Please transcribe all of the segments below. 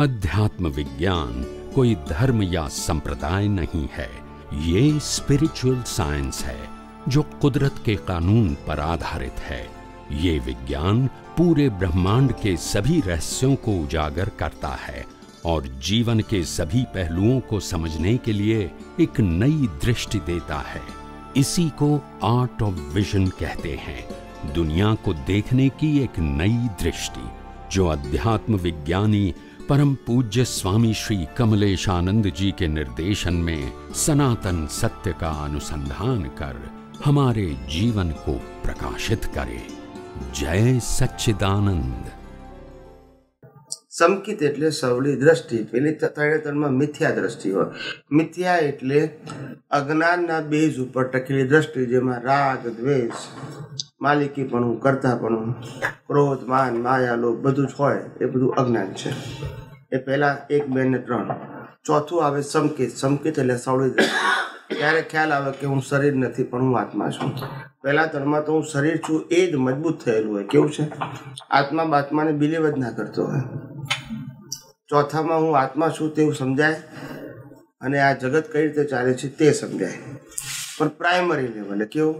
अध्यात्म विज्ञान कोई धर्म या संप्रदाय नहीं है। ये स्पिरिचुअल साइंस है, जो कुदरत के कानून पर आधारित है। ये विज्ञान पूरे ब्रह्मांड के सभी रहस्यों को उजागर करता है और जीवन के सभी पहलुओं को समझने के लिए एक नई दृष्टि देता है। इसी को आर्ट ऑफ़ विजन कहते हैं। दुनिया को देखने की एक नई दृष्टि, जो अध्यात्म विज्ञानी परम पूज्य स्वामी श्री कमलेशानंद जी के निर्देशन में सनातन सत्य का अनुसंधान कर हमारे जीवन को प्रकाशित करे। जय सच्चिदानंद। સમકિત એટલે સવળી દ્રષ્ટિ. પેલી તળેતરમાં મિથ્યા દ્રષ્ટિ હોય. મિથ્યા એટલે અજ્ઞાનના બેઝ ઉપર ટકેલી દ્રષ્ટિ, જેમાં રાગ, દ્વેષ, માલિકીપણું, કરતાપણું, ક્રોધ, માન, માયા, લોભ બધું જ હોય. એ બધું અજ્ઞાન છે. એ પહેલાં એક, બે ને ત્રણ. ચોથું આવે સંકેત સંકેત એટલે સવળી દ્રષ્ટિ. ત્યારે ખ્યાલ આવે કે હું શરીર નથી, પણ હું આત્મા છું? પહેલાં તરમાં તો હું શરીર છું, એ જ મજબૂત થયેલું હોય. કેવું છે? આત્મા બાત્માને બિલીવ જ ના કરતો હોય. ચોથામાં હું આત્મા છું તેવું સમજાય અને આ જગત કઈ રીતે ચાલે છે તે સમજાય. પણ પ્રાઇમરી લેવલે કેવું?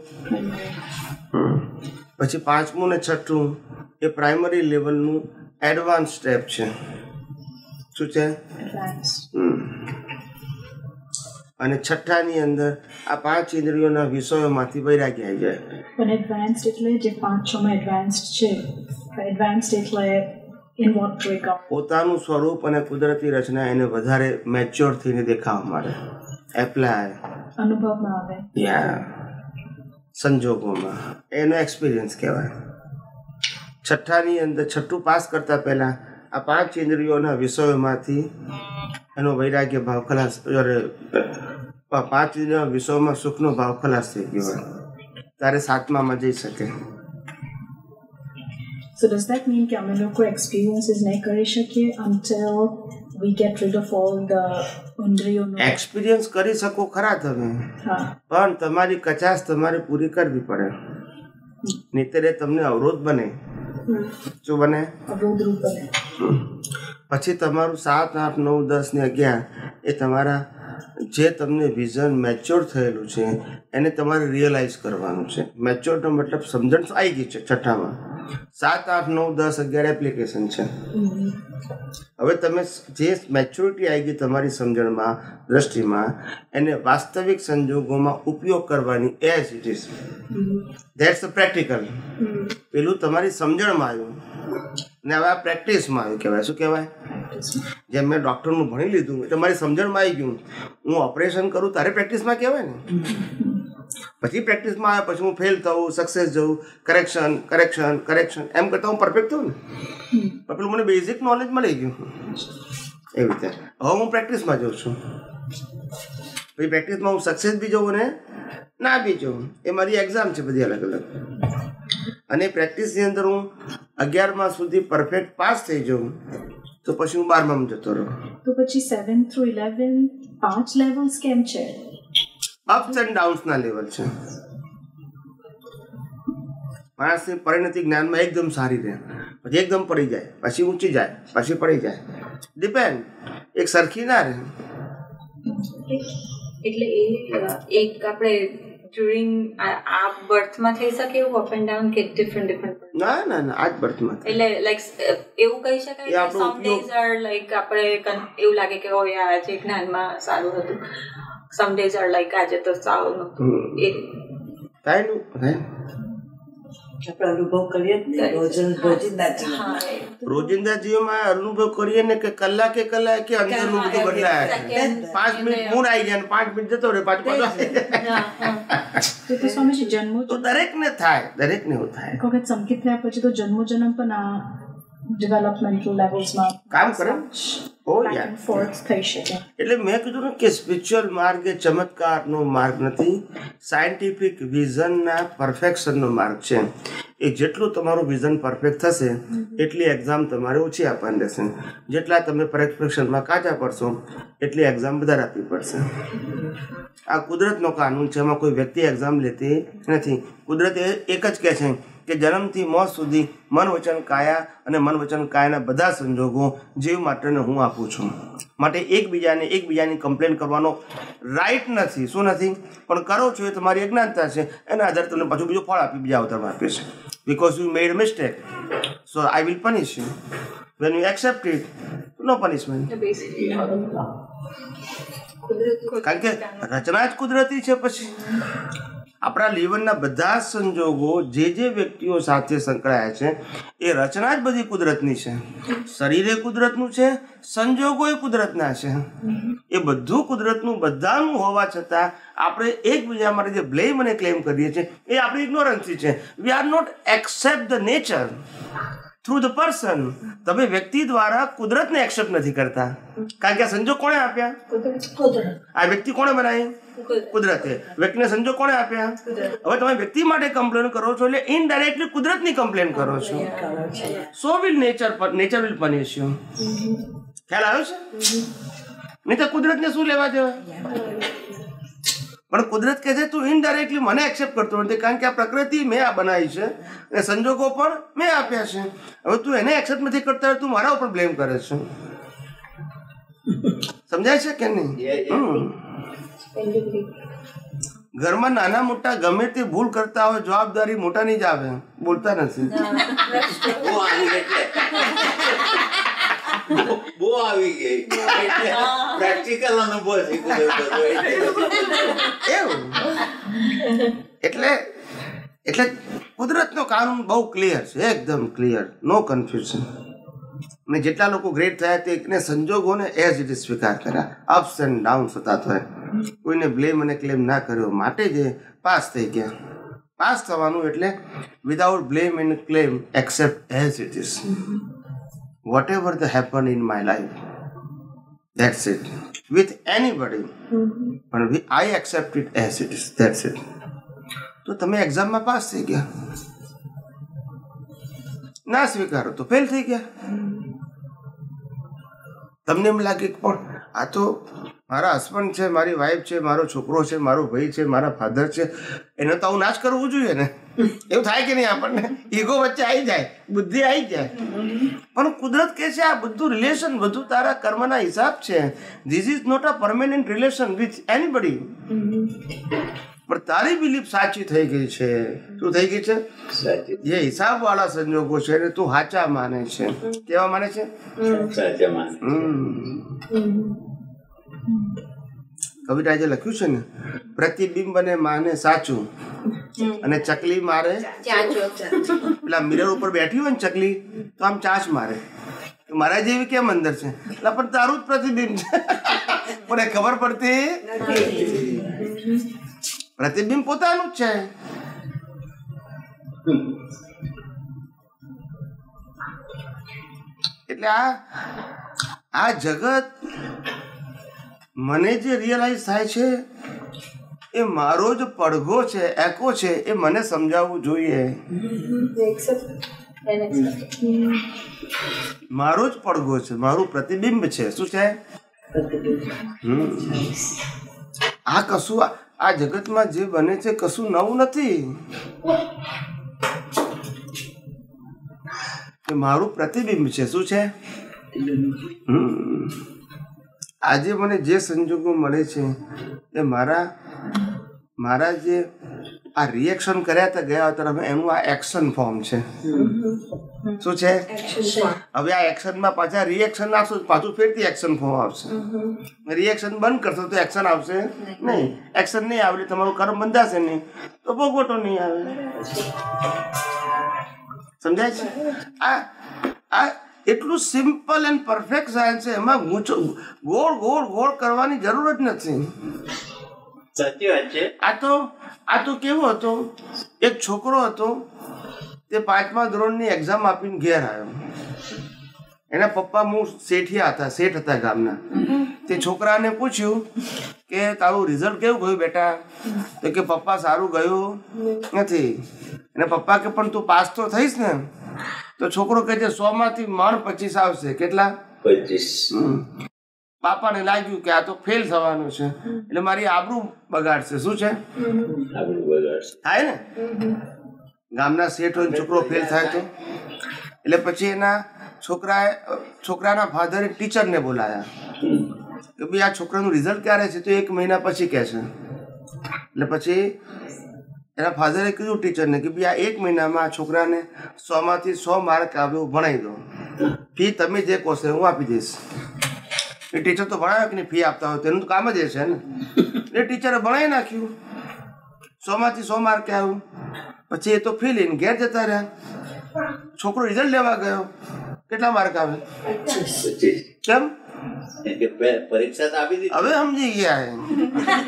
પછી પાંચમું ને છઠ્ઠું એ પ્રાઇમરી લેવલનું એડવાન્સ સ્ટેપ છે. શું છે? અને છઠ્ઠાની અંદર આ પાંચ ઇન્દ્રિયોના વિષયોમાંથી વૈરાગ્ય આવી જાય. પણ એડવાન્સ એટલે જે પાંચ છમાં એડવાન્સ્ડ છે એડવાન્સ એટલે પોતાનું સ્વરૂપ અને કુદરતી રચના એને વધારે મેચ્યોર થઈને દેખાવા માંડે એપ્લાય અનુભવમાં આવે. યા સંજોગોમાં. એનો એક્સપિરિયન્સ કહેવાય. છઠ્ઠાની અંદર છઠ્ઠું પાસ કરતા પહેલા આ પાંચ ઇન્દ્રિયોના વિષયોમાંથી એનો વૈરાગ્ય ભાવ ખલાસ પાંચ ઇન્દ્રિયોના વિષયોમાં સુખનો ભાવ ખલાસ થઈ ગયો હોય ત્યારે સાતમામાં જઈ શકે. So does that mean કે અમે લોકો experiences નહીં કરી શકીએ until we get rid of all the ઇન્દ્રિયોનો એક્સપિરિયન્સ કરી શકો ખરા તમે પણ તમારી કચાશ તમારે પૂરી કરવી પડે નહીતર એ તમને અવરોધ બને શું બને અવરોધરૂપ બને પછી તમારું સાત આઠ નવ દસ ને અગિયાર એ તમારા જે તમને વિઝન મેચ્યોર થયેલું છે એને તમારે રિયલાઇઝ કરવાનું છે મેચ્યોરનો મતલબ સમજણ આવી ગઈ છે છઠ્ઠામાં સાત, આઠ, નવ, દસ, અગિયાર એપ્લિકેશન છે. હવે તમે જે મેચ્યોરિટી આવી ગઈ તમારી સમજણમાં, દ્રષ્ટિમાં, એને વાસ્તવિક સંજોગોમાં ઉપયોગ કરવાની as it is that's practical પેલું તમારી સમજણમાં આવ્યું. ને હવે આ પ્રેક્ટિસમાં આવ્યું કહેવાય. શું કહેવાય? જેમ મેં ડૉક્ટરનું ભણી લીધું એટલે મારી સમજણમાં આવી ગયું. હું ઓપરેશન કરું, તારે પ્રેક્ટિસમાં કહેવાય ને? પછી પ્રેક્ટિસમાં આવે પછી હું ફેલ થવું સક્સેસ જવું કરેક્શન કરેક્શન કરેક્શન એમ કરતાં હું પરફેક્ટ થયું ને? પણ પેલું મને બેઝિક નોલેજ મળી ગયું. એવી રીતે. હવે હું પ્રેક્ટિસમાં જઉં છું. પછી પ્રેક્ટિસમાં હું સક્સેસ બી જઉં ને ના બી જઉં. એ મારી એક્ઝામ છે બધી અલગ અલગ. અને પ્રેક્ટિસની અંદર હું અગિયારમાં સુધી પરફેક્ટ પાસ થઈ જાઉં તો પછી હું બારમામાં જતો રહું. તો પછી સેવન થ્રુ ઇલેવન પાંચ લેવલ્સ કેમ છે? અપ્સ એન્ડ ડાઉન્સના લેવલ છે. માણસની પરિણતિ જ્ઞાનમાં એકદમ સારી રહે. પછી એકદમ પડી જાય પછી ઊંચી જાય પછી પડી જાય. ડિપેન્ડ એક સરખી ના રહે. એટલે એક આપણે ડ્યુરિંગ આ બર્થમાં થઈ શકે એવું અપ એન્ડ ડાઉન કે ડિફરન્ટ ડિફરન્ટ ના ના ના આજ બર્થમાં એટલે લાઈક એવું કહી શકાય કે સમ ડેઝ આર લાઈક આપણે એવું લાગે કે ઓ યાર આજે જ્ઞાનમાં સારું હતું. સમ days are like આજે તો ને આપણે અનુભવ કરીએ જ રોજિંદા જીવનમાં. રોજિંદા જીવનમાં અનુભવ કરીએ ને કે કલાકે કલાકે અંદરનું બધું બદલાય. પાંચ મિનિટ મૂળ આવી જાય પાંચ મિનિટ જતો રહે પાંચ પાંચ દરેક સ્વામીજી જન્મો તો દરેકને થાય દરેકને એવું થાય. એક વખત સંકેત થયા પછી તો જન્મો જન્મ પણ આ ડેવલપમેન્ટલ લેવલ્સમાં કામ કરે? શકે એટલે મેં કીધું ને કે સ્પિરિચ્યુઅલ માર્ગ એ ચમત્કારનો માર્ગ નથી સાયન્ટિફિક વિઝનના પરફેક્શનનો માર્ગ છે. એ જેટલું તમારું વિઝન પરફેક્ટ થશે એટલી એક્ઝામ તમારે ઓછી આપવાની રહેશે. જેટલા તમે પરફેક્શનમાં કાચા પડશો એટલી એક્ઝામ વધારે આપવી પડશે. આ કુદરતનો કાનૂન છે એમાં કોઈ વ્યક્તિ એક્ઝામ લેતી નથી. કુદરત એ એક જ કહે છે કે જન્મથી મોત સુધી મન વચન કાયા અને મન વચન કાયાના બધા સંજોગો જીવ માત્રને હું આપું છું. માટે એકબીજાને એકબીજાની કમ્પ્લેન કરવાનો રાઈટ નથી. શું નથી? પણ કરો છો એ તમારી અજ્ઞાનતા છે. એના આધારે તમને પાછું બીજું ફળ આપી બીજા અવતારમાં આપે છે. Because you made mistake so I will punish you when you accept it no punishment કારણ કે રચના જ કુદરતી છે પછી. આપણા લીવનના બધા સંજોગો જે જે વ્યક્તિઓ સાથે સંકળાયા છે, એ રચના જ બધી કુદરતની છે. શરીર કુદરતનું છે, સંજોગો એ કુદરતના છે. એ બધું કુદરતનું બધાનું હોવા છતાં આપણે એકબીજા માટે જે બ્લેમ અને ક્લેમ કરીએ છીએ, એ આપણી ઇગ્નોરન્સથી છે. We are not accept the nature through the person તમે વ્યક્તિ દ્વારા કુદરતને એક્સેપ્ટ નથી કરતા. કારણ કે આ સંજોગ કોણે આપ્યા? આ વ્યક્તિ કોણે બનાવી? કુદરતે. વ્યક્તિને સંજોગ કોણે આપ્યા? હવે તમે વ્યક્તિ માટે કમ્પ્લેન કરો છો એટલે ઇનડાયરેક્ટલી કુદરતની કમ્પ્લેન કરો છો. So will nature nature will punish you ખ્યાલ આવ્યો છે? નહીં તો કુદરતને શું લેવા દેવા. પણ કુદરત કહે છે તું ઇનડાયરેક્ટલી મને એક્સેપ્ટ કરતો નથી કારણ કે આ પ્રકૃતિ મેં આ બનાવી છે અને સંજોગો પણ મેં આપ્યા છે. હવે તું એને એક્સેપ્ટ નથી કરતા હોય તું મારા ઉપર બ્લેમ કરે છે. સમજાય છે કે નહીં? હમ. ઘરમાં નાના મોટા ગમે તે ભૂલ કરતા હોય જવાબદારી મોટાની જ આવે. બોલતા નથી. બહુ આવી ગઈ. એટલે પ્રેક્ટિકલ અનુભવ એવું? એટલે એટલે કુદરતનો કાનૂન બહુ ક્લિયર છે એકદમ ક્લિયર નો કન્ફ્યુઝન અને જેટલા લોકો ગ્રેટ થયા તે એકને સંજોગોને એઝ ઇટ ઇઝ સ્વીકાર કર્યા. અપ્સ એન્ડ ડાઉન થતા થાય. કોઈને બ્લેમ અને ક્લેમ ના કર્યો. માટે જે પાસ થઈ ગયા. પાસ થવાનું એટલે without blame and claim accept as it is what the the happen in my life That's it. With anybody. પણ we, I accept it as it is. That's it. તો તમે એક્ઝામમાં પાસ થઈ ગયા? ના સ્વીકારો તો ફેલ થઈ ગયા? તમને એમ લાગે કે પણ આ તો મારા હસબન્ડ છે મારી વાઈફ છે મારો છોકરો છે મારો ભાઈ છે મારા ફાધર છે. એને તો આવું નાશ કરવું જોઈએ ને. એવું થાય કે નહીં આપણને? ઈગો વચ્ચે આવી જાય. બુદ્ધિ આવી જાય. પણ કુદરત કહે છે આ બધું રિલેશન બધું તારા કર્મના હિસાબ છે. This is not a permanent relation with anybody પણ તારી બિલીફ સાચી થઈ ગઈ છે. શું થઈ ગઈ છે? જે હિસાબ વાળા સંજોગો છે ને તું સાચા માને છે. કેવા માને છે? કવિરાજે લખ્યું છે ને પ્રતિબિંબ ને માને સાચું. અને ચકલી મારે પેલા મિરર ઉપર બેઠી હોય ને ચકલી તો આમ ચાંચ મારે. મારા જેવી કેમ અંદર છે? એટલે પણ તારું જ પ્રતિબિંબ છે. પણ એ ખબર પડતી પ્રતિબિંબ પોતાનું જ છે. એટલે આ આ જગત મને જે રિયલાઇઝ થાય છે એ મારો જ પડઘો છે, એકો છે, એ મને સમજાવવું જોઈએ. મારો જ પડઘો છે, મારું પ્રતિબિંબ છે. શું છે? આ કશું આ- જગતમાં જે બને છે, કશું નવું નથી. એ મારું પ્રતિબિંબ છે. શું છે. આજે મને જે સંજોગો મળે છે, એ મારા મારા જે આ રિએક્શન કર્યા હતા ગયા અવતારમાં એનું આ એક્શન ફોર્મ છે. શું છે? હવે આ એક્શનમાં પાછા રિએક્શન આપશો તો પાછું ફેરથી એક્શન ફોર્મ આવશે. રિએક્શન બંધ કરશો તો એક્શન આવશે નહીં. એક્શન નહીં આવે તમારું કર્મ બંધાશે નહીં. તો ભોગવટો નહીં આવે. સમજાય છે? આ આ એટલું સિમ્પલ એન્ડ પરફેક્ટ સાયન્સ છે. એમાં ગોળ ગોળ ગોળ કરવાની જરૂર જ નથી. સાચી વાત છે. આ તો આ તો કેવો હતો? એક છોકરો હતો તે પાંચમા ધોરણની એક્ઝામ આપીને ઘેર આવ્યો. એના પપ્પા હું શેઠિયા હતા શેઠ હતા ગામના. તે છોકરાને પૂછ્યું કે તારું રિઝલ્ટ કેવું ગયું બેટા? તો કે પપ્પા સારું ગયું નથી. અને પપ્પા કે પણ તું પાસ તો થઈશ ને. તો છોકરો કહે છે સો માંથી મણ પચીસ આવશે. કેટલા? પચીસ. બાપાને લાગ્યું કે આ તો ફેલ થવાનું છે. એટલે મારી આબરૂ બગાડશે. શું છે? થાય ને? ગામના શેઠ હોય છોકરો ફેલ થાય તો? એટલે પછી એના છોકરાએ, છોકરાના ફાધરે ટીચરને બોલાયા. કે ભાઈ આ છોકરાનું રિઝલ્ટ ક્યારે છે? તો એક મહિના પછી કહે છે. એટલે પછી એના ફાધરે કીધું ટીચરને કે ભાઈ આ એક મહિનામાં આ છોકરાને સોમાંથી સો માર્ક આવે ભણાવી દો. ફી તમે જે કહો હું આપી દઈશ. એ ટીચર તો ભણાવે કે ફી આપતા હોય તેનું તો કામ જ એ છે ને. એટલે ટીચરે ભણાવી નાખ્યું. સોમાંથી સો માર્કે આવ્યું પછી એ તો ફી લઈને ઘેર જતા રહ્યા. છોકરો રિઝલ્ટ લેવા ગયો. કેટલા માર્ક આવે? કેમ? પરીક્ષા તો આપી દીધી. હવે સમજી ગયા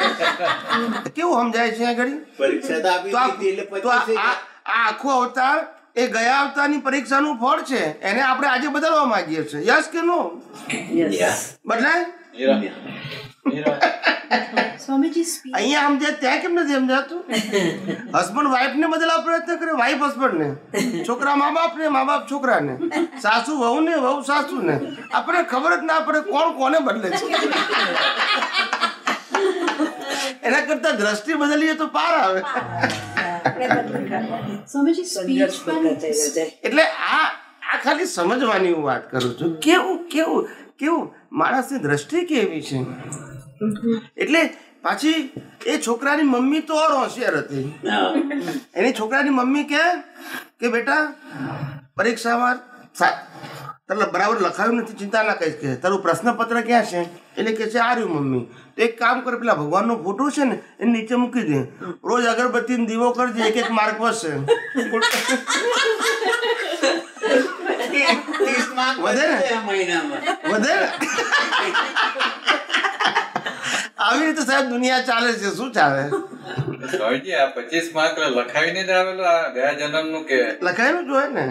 કેવું સમજાય છે આગળ? પરીક્ષા તો આપી આ દીધી એટલે આ આ- આ આખો અવતાર એ ગયા આવતાની પરીક્ષાનું ફળ છે એને આપણે આજે બદલવા માંગીએ છીએ. યસ કે નો? બદલાય? સ્વામીજી સ્પીચ અહીંયા ત્યાં કેમ નથી સમજાતું? હસબન્ડ વાઈફ ને બદલવા પ્રયત્ન કરે વાઈફ હસબન્ડ ને છોકરા મા બાપ ને મા બાપ છોકરા ને સાસુ વહુ ને વહુ સાસુ ને આપણે ખબર જ ના પડે કોણ કોને બદલે છે. એના કરતા દ્રષ્ટિ બદલીએ તો પાર આવે. એટલે આ આ ખાલી સમજવાની હું વાત કરું છું. કેવું કેવું કેવું? માણસની દ્રષ્ટિ કેવી છે? એટલે પાછી એ છોકરાની મમ્મી તો ઓર હોશિયાર હતી. એની છોકરાની મમ્મી કે કે બેટા, પરીક્ષામાં તારે બરાબર લખાયું નથી ચિંતા ના કહીશ કે તારું પ્રશ્નપત્ર ક્યાં છે? એટલે કે છે આ રહ્યું મમ્મી. તો એક કામ કર પેલા ભગવાનનો ફોટો છે ને એ નીચે મૂકી દે. રોજ અગરબત્તી દીવો કરજે એક એક માર્ક વધશે. વધે ને? વધે ને? આવી રીતે સાહેબ દુનિયા ચાલે છે શું ચાલે? સ્વામીજી આ પચીસ માર્ક લખાવીને જ આવેલું આ ગયા જન્મનું કે? લખાયેલું જ હોય ને?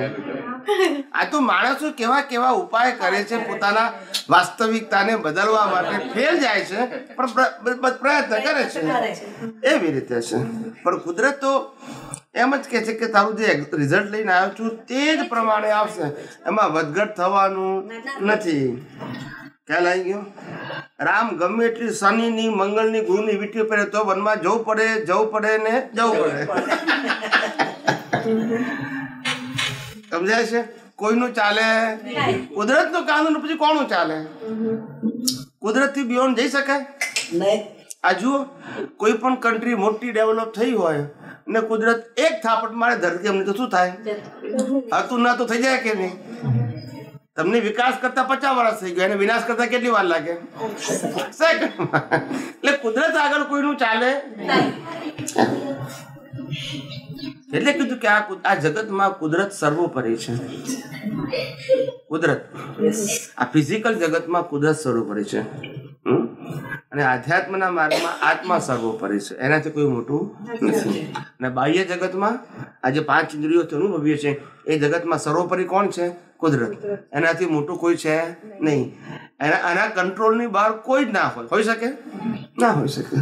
આ તો માણસો કેવા કેવા ઉપાય કરે છે પોતાના વાસ્તવિકતાને બદલવા માટે. ફેલ જાય છે પણ પ્રયત્ન કરે છે. એવી રીતે છે. પણ કુદરત તો એમ જ કહે છે કે તારું જે રિઝલ્ટ લઈને આવ્યો છું તે જ પ્રમાણે આવશે. એમાં વધઘટ થવાનું નથી. ખ્યાલ આવી ગયો? રામ ગમે એટલી શનિની મંગળની ગુરુની વીટી પહેરે તો વનમાં જવું પડે જવું પડે ને જવું પડે. સમજાય છે? કોઈનું ચાલે? કુદરતનું કાનૂન પછી કોનું ચાલે? કુદરતથી બિયોન્ડ જઈ શકાય? આ જુઓ કોઈ પણ કન્ટ્રી મોટી ડેવલપ થઈ હોય ને કુદરત એક થાપટ મારે ધરતી અમને તો શું થાય? હતું ના તો થઈ જાય કે નહીં? તમને વિકાસ કરતા પચાસ વર્ષ થઈ ગયા અને વિનાશ કરતા કેટલી વાર લાગે. એટલે કુદરત આગળ કોઈનું ચાલે? એટલે કીધું કે આ આ જગતમાં કુદરત સર્વોપરી છે. કુદરત. આ ફિઝિકલ જગતમાં કુદરત સર્વોપરી છે? અને આધ્યાત્મના માર્ગમાં આત્મા સર્વોપરી છે. એનાથી કોઈ મોટું નથી. અને બાહ્ય જગતમાં આ જે પાંચ ઇન્દ્રિયોથી અનુભવીએ છે એ જગતમાં સર્વોપરી કોણ છે? કુદરત. એનાથી મોટું કોઈ છે નહીં. એના આના કંટ્રોલની બહાર કોઈ જ ના હોય. હોઈ શકે? ના હોઈ શકે.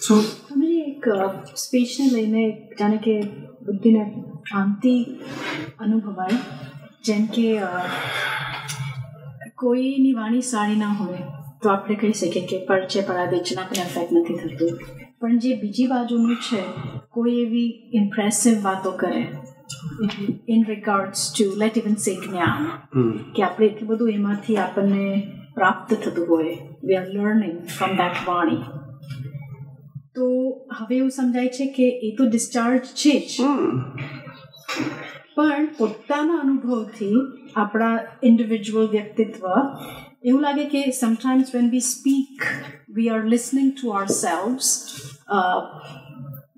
શું? એક સ્પીચને લઈને જાણે કે બુદ્ધિને શાંતિ અનુભવાય જેમ કે કોઈની વાણી સારી ના હોય તો આપણે કહી શકીએ કે પરચે પરાદેચના પણ એફેક્ટ નથી થતું પણ જે બીજી બાજુનું છે કોઈ એવી ઇમ્પ્રેસિવ વાતો કરે in regards to let even say જ્ઞાન કે આપણે એટલું બધું એમાંથી આપણને પ્રાપ્ત થતું હોય we are learning from that વાણી તો હવે એવું સમજાય છે કે એ તો ડિસ્ચાર્જ છે જ. પણ પોતાના અનુભવથી આપણા ઇન્ડિવિજ્યુઅલ વ્યક્તિત્વ એવું લાગે કે sometimes when we speak we are listening to ourselves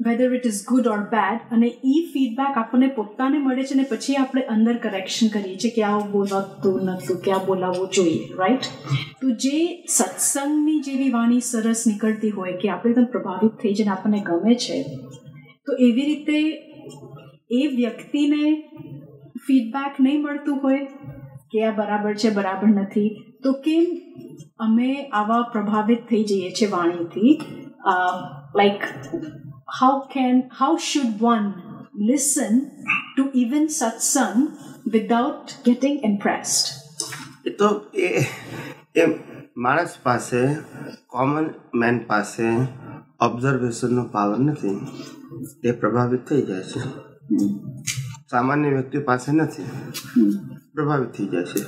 whether it is good or bad અને એ ફીડબેક આપણને પોતાને મળે છે ને પછી આપણે અંદર કરેક્શન કરીએ છીએ કે આવું બોલાતું નથી કે આ બોલાવવું જોઈએ રાઈટ તો જે સત્સંગની જેવી વાણી સરસ નીકળતી હોય કે આપણે એકદમ પ્રભાવિત થઈ જઈને આપણને ગમે છે, તો એવી રીતે એ વ્યક્તિને ફીડબેક નહીં મળતું હોય કે આ બરાબર છે, બરાબર નથી, તો કેમ અમે આવા પ્રભાવિત થઈ જઈએ છીએ વાણીથી? Like how can how should one listen to even satsang without getting impressed એ તો એ એ માણસ પાસે કોમન મેન પાસે ઓબ્ઝર્વેશનનો પાવર નથી. એ પ્રભાવિત થઈ જાય છે. સામાન્ય વ્યક્તિ પાસે નથી. પ્રભાવિત થઈ જાય છે.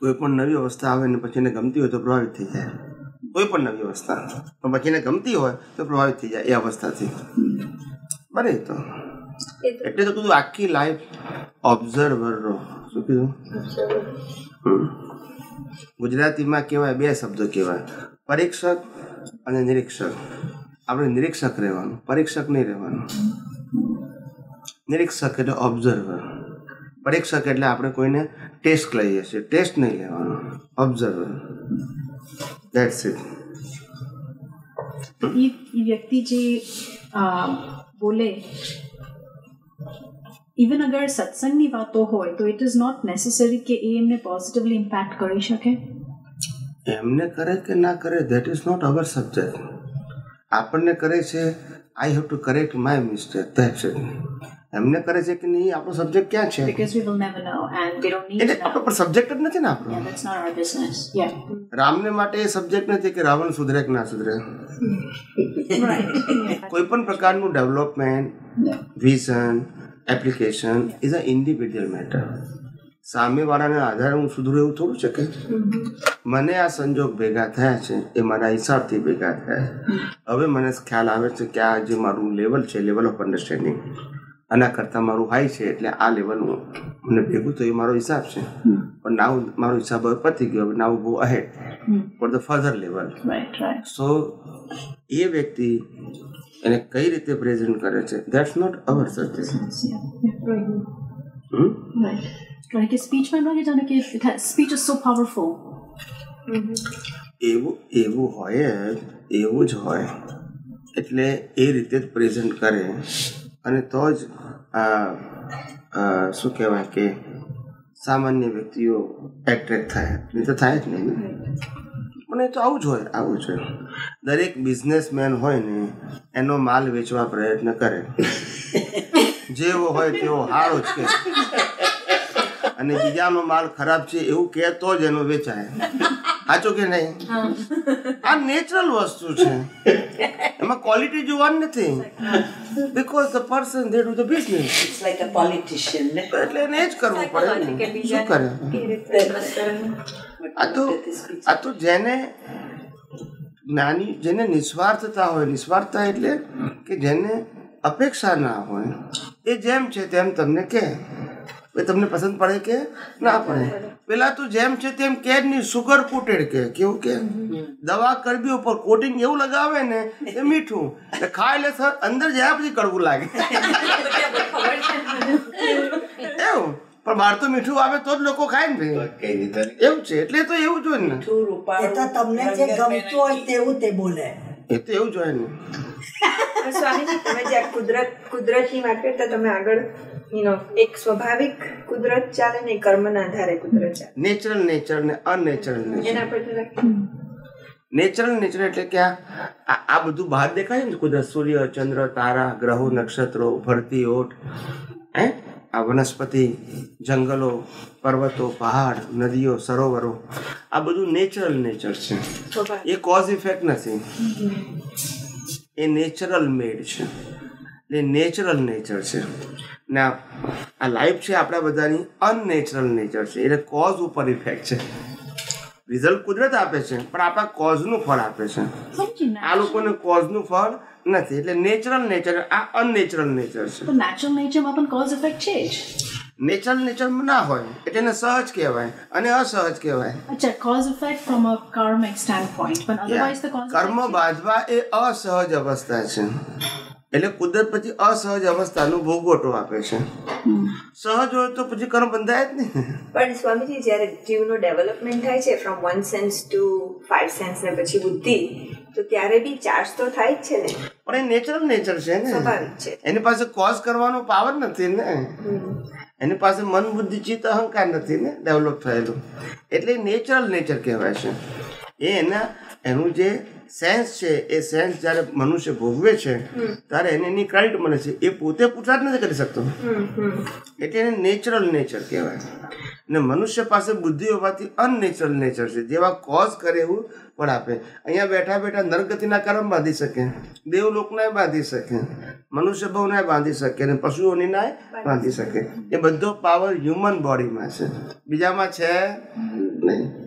કોઈ પણ નવી અવસ્થા આવે ને પછી એને ગમતી હોય તો પ્રભાવિત થઈ જાય. કોઈ પણ નવી અવસ્થા. પણ બાકીને ગમતી હોય તો પ્રભાવિત થઈ જાય એ અવસ્થાથી. બરે તો. એટલે તો કીધું આખી લાઈફ ઓબ્ઝર્વર રહો. શું કીધું? ગુજરાતીમાં કહેવાય બે શબ્દો કહેવાય. પરીક્ષક અને નિરીક્ષક. આપણે નિરીક્ષક રહેવાનું પરીક્ષક નહીં રહેવાનું. નિરીક્ષક એટલે ઓબ્ઝર્વર પરીક્ષક એટલે આપણે કોઈને ટેસ્ટ લઈએ છીએ. ટેસ્ટ નહીં લેવાનો. ઓબ્ઝર્વર દેટ્સ ઇટ તો એ વ્યક્તિ જે બોલે ઇવન અગર સત્સંગની વાતો હોય તો ઇટ ઇઝ નોટ નેસેસરી કે એ એમને પોઝિટિવલી ઇમ્પેક્ટ કરી શકે એમને કરે કે ના કરે that is not our subject આપણને કરે છે I have to correct my mistake that's it એમને કરે છે કે નહીં? આપણો સબ્જેક્ટ ક્યાં છે? Because we will never know and we don't need એટલે આપણો પણ સબ્જેક્ટ જ નથી ને આપણો? Yeah that's not our business. Yeah. રામને માટે એ સબ્જેક્ટ નથી કે રાવણ સુધરે કે ના સુધરે. કોઈ પણ પ્રકારનું development vision application is a individual matter સામેવાળાને આધારે હું સુધરું એવું થોડું છે કે? મને આ સંજોગ ભેગા થયા છે એ મારા હિસાબથી ભેગા થયા. હવે મને ખ્યાલ આવે છે કે આ જે મારું લેવલ છે લેવલ ઓફ અન્ડરસ્ટેન્ડિંગ આના કરતાં મારું હાઈ છે એટલે આ લેવલનું મને ભેગું થયું એ મારો હિસાબ છે. પણ નાવ મારો હિસાબ હવે પતી ગયો હવે now go ahead for the further level so એ વ્યક્તિ એને કઈ રીતે પ્રેઝન્ટ કરે છે? That's not our good hmm? Right. Right કે સ્પીચમાં લાગે જાણે કે it has speech is so powerful. એવું એવું હોય એવું જ હોય. એટલે એ રીતે જ પ્રેઝન્ટ કરે. અને તો જ શું કહેવાય કે સામાન્ય વ્યક્તિઓ એટ્રેક્ટ થાય. નહીં તો થાય જ નહીં મને તો આવું જ હોય, આવું જ હોય. દરેક બિઝનેસમેન હોય ને, એનો માલ વેચવા પ્રયત્ન કરે. જેવો હોય તેવો હારો જ કે. અને બીજાનો માલ ખરાબ છે એવું કહેતો જ એનો વેચાય. સાચું કે નહીં? આ નેચરલ વસ્તુ છે. એમાં ક્વોલિટી જોવાની નથી. Because the person they do the business it's like a politician એટલે એને જ કરવું પડે શું કરે? આ તો આ તો જેને જ્ઞાની જેને નિસ્વાર્થતા હોય નિસ્વાર્થતા એટલે કે જેને અપેક્ષા ના હોય એ જેમ છે તેમ તમને કે એ તમને પસંદ પડે કે ના પડે? પેલા તો જેમ છે તેમ કે જ નહીં સુગર કોટેડ કે કેવું કે? દવા કરબી ઉપર કોટિંગ એવું લગાવે ને એ મીઠું. એટલે ખાય એટલે સર અંદર જાય પછી કડવું લાગે. એવું. પણ બહાર તો મીઠું આવે તો જ લોકો ખાય ને ભાઈ. રીતે એવું છે એટલે તો એવું જોઈએ ને. એ તો તમને જે ગમતું હોય તેવું તે બોલે. એ તો એવું જોઈએ હોય સ્વામીજી તમે જે કુદરત કુદરતની વાત કરતા તમે આગળ know, એક સ્વાભાવિક કુદરત ચાલે ને કર્મના આધારે કુદરત ચાલે. નેચરલ નેચર ને અનનેચરલ નેચર એના પર નેચરલ નેચર એટલે કે આ બધું બહાર દેખાય ને કુદરત સૂર્ય ચંદ્ર તારા ગ્રહો નક્ષત્રો ભરતી ઓટ હે? આ વનસ્પતિ જંગલો પર્વતો પહાડ નદીઓ સરોવરો આ બધું નેચરલ નેચર છે. એ કોઝ ઇફેક્ટ નથી. એ નેચરલ મેડ છે. એ નેચરલ નેચર છે. ને આ લાઈફ છે આપણા બધાની અનનેચરલ નેચર છે. એટલે કોઝ ઉપર ઇફેક્ટ છે. રિઝલ્ટ કુદરત આપે છે પણ આપણા કોઝનું ફળ આપે છે. આ લોકોને કોઝનું ફળ નથી. એટલે નેચરલ નેચર આ અનનેચરલ નેચર છે. નેચરલ નેચરમાં પણ કોઝ ઇફેક્ટ છે જ. નેચરલ નેચર ના હોય એટલે એને સહજ કહેવાય અને અસહજ કહેવાય. અચ્છા cause effect from a karmic standpoint પણ અધરવાઇઝ ધ કોઝ કર્મ બાંધવા એ અસહજ અવસ્થા છે. એટલે કુદરત પછી અસહજ અવસ્થાનો ભોગવટો આપે છે. સહજ હોય તો પછી કર્મ બંધાય જ નહીં. પણ સ્વામીજી જ્યારે જીવનો ડેવલપમેન્ટ થાય છે from one sense to five sense ને પછી બુદ્ધિ તો ત્યારે બી ચાર્જ તો થાય જ છે ને? પણ એ નેચરલ નેચર છે ને. સ્વાભાવિક છે. એની પાસે કોઝ કરવાનો પાવર નથી ને. એની પાસે મન બુદ્ધિ ચિત્ત અહંકાર નથી ને ડેવલપ થયેલું. એટલે નેચરલ નેચર કહેવાય છે. એ એના એનું જે સેન્સ છે એ સેન્સ જ્યારે મનુષ્ય ભોગવે છે ત્યારે એને એની ક્રેડિટ મળે છે. એ પોતે પુરસાદ નથી કરી શકતો. એટલે એને નેચરલ નેચર કહેવાય. ને મનુષ્ય પાસે બુદ્ધિ હોવાથી અનનેચરલ નેચર છે. જેવા કોઝ કરે એવું પણ આપે. અહીંયા બેઠા બેઠા નરગતિના કર્મ બાંધી શકે. દેવલોકને બાંધી શકે. મનુષ્ય ભાવના બાંધી શકે અને પશુઓની ના બાંધી શકે. એ બધો પાવર હ્યુમન બોડીમાં છે. બીજામાં છે નહીં.